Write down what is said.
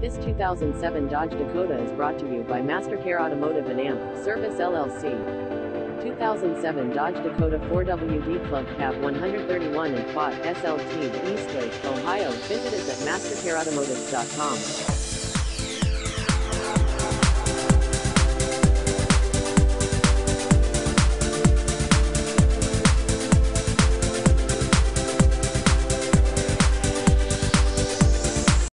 This 2007 Dodge Dakota is brought to you by Mastercare Automotive and AMP Service LLC. 2007 Dodge Dakota 4WD Club Cab 131 and Quad SLT Eastlake, Ohio. Visit us at mastercareautomotives.com.